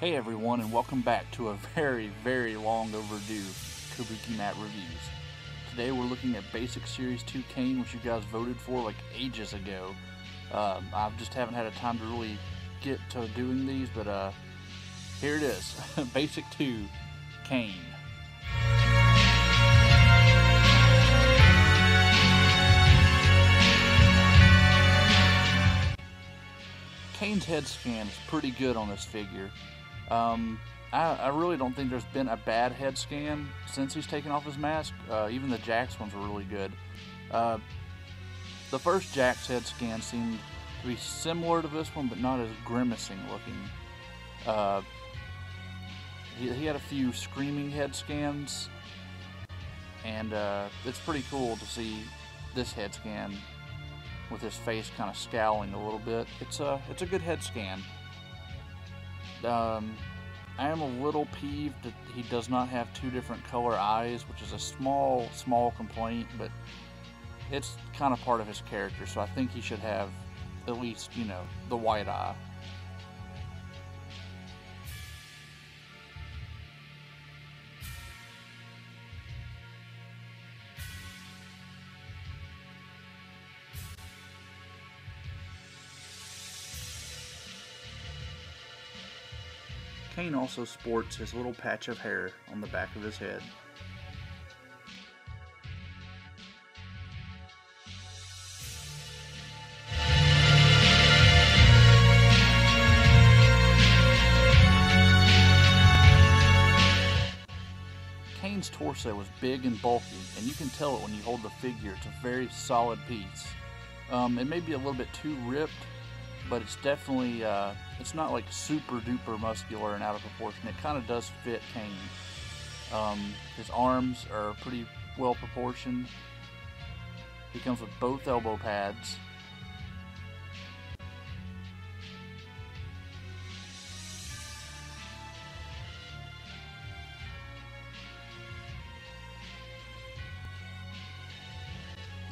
Hey everyone and welcome back to a very, very long overdue Kabuki Matt Reviews. Today we're looking at Basic Series 2 Kane, which you guys voted for like ages ago. Um, I just haven't had a time to really get to doing these, but uh, here it is. Basic 2 Kane. Kane's head scan is pretty good on this figure. Um, I, I, really don't think there's been a bad head scan since he's taken off his mask. Uh, even the Jakks ones were really good. Uh, the first Jakks head scan seemed to be similar to this one, but not as grimacing looking. Uh, he, he, had a few screaming head scans, and uh, it's pretty cool to see this head scan with his face kind of scowling a little bit. It's a it's a good head scan. Um, I am a little peeved that he does not have two different color eyes, which is a small small complaint, but it's kind of part of his character. So I think he should have at least you know the white eye. Kane also sports his little patch of hair on the back of his head. Kane's torso is big and bulky, and you can tell it when you hold the figure. It's a very solid piece. Um, it may be a little bit too ripped, but it's definitely uh, it's not like super duper muscular and out of proportion. It kind of does fit Kane. Um, his arms are pretty well proportioned. He comes with both elbow pads.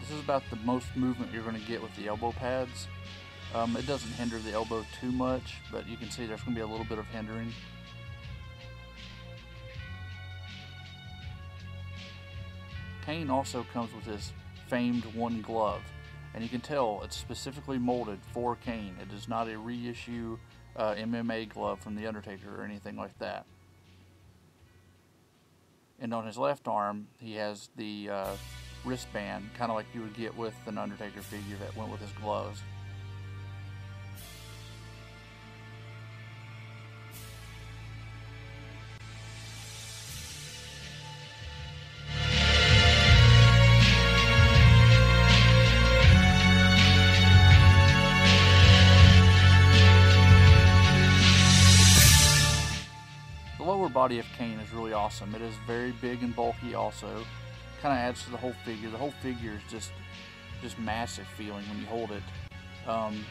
This is about the most movement you're going to get with the elbow pads. Um, it doesn't hinder the elbow too much, but you can see there's going to be a little bit of hindering. Kane also comes with his famed one glove, and you can tell it's specifically molded for Kane. It is not a reissue uh, MMA glove from The Undertaker or anything like that. And on his left arm, he has the uh, wristband, kind of like you would get with an Undertaker figure that went with his gloves. Body of Kane is really awesome. It is very big and bulky also. Kind of adds to the whole figure. The whole figure is just just massive feeling when you hold it. Um,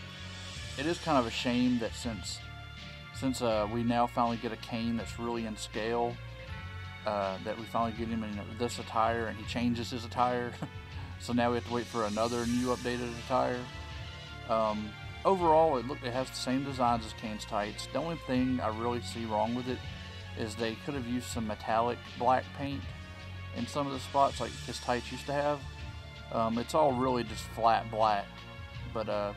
it is kind of a shame that since since uh, we now finally get a Kane that's really in scale, uh, that we finally get him in this attire and he changes his attire. so now we have to wait for another new updated attire. Um, overall, it look it has the same designs as Kane's tights. The only thing I really see wrong with it is they could have used some metallic black paint in some of the spots like his tights used to have. Um, it's all really just flat black. But uh,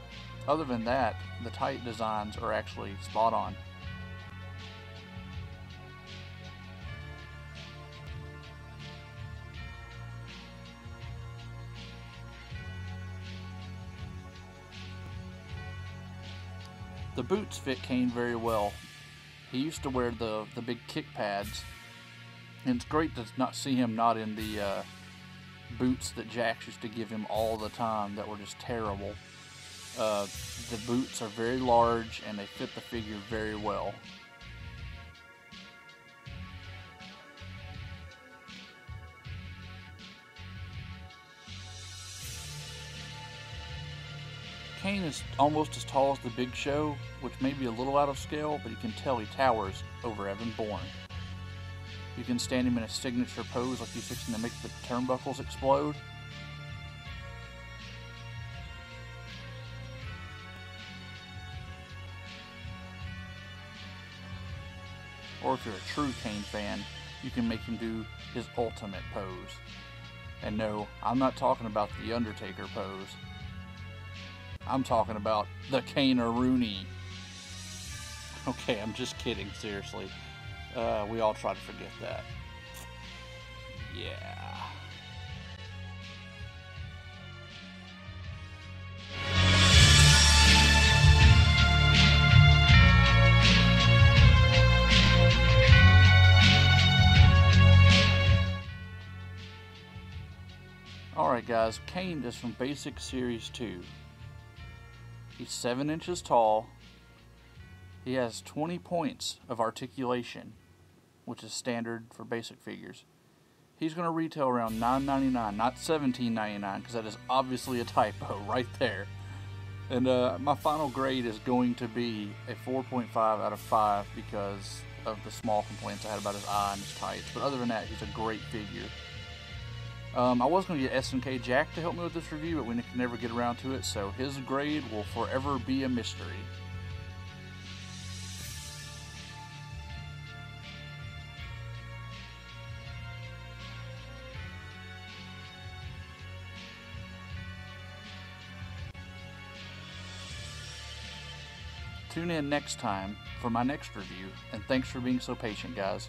other than that, the tight designs are actually spot on. The boots fit Kane very well. He used to wear the, the big kick pads. And it's great to not see him not in the uh, boots that Jakks used to give him all the time that were just terrible. Uh, the boots are very large and they fit the figure very well. Kane is almost as tall as the Big Show, which may be a little out of scale, but you can tell he towers over Evan Bourne. You can stand him in a signature pose like he's fixing to make the turnbuckles explode. or if you're a true Kane fan, you can make him do his ultimate pose. And no, I'm not talking about the Undertaker pose. I'm talking about the Kane Rooney. Okay, I'm just kidding, seriously. Uh, we all try to forget that. Yeah. Alright guys, Kane is from Basic Series 2. He's 7 inches tall. He has 20 points of articulation, which is standard for basic figures. He's going to retail around $9.99, not $17.99, because that is obviously a typo right there. And uh, my final grade is going to be a 4.5 out of 5 because of the small complaints I had about his eye and his tights. But other than that, he's a great figure. Um, I was going to get SNK Jack to help me with this review, but we can never get around to it, so his grade will forever be a mystery. Tune in next time for my next review, and thanks for being so patient, guys.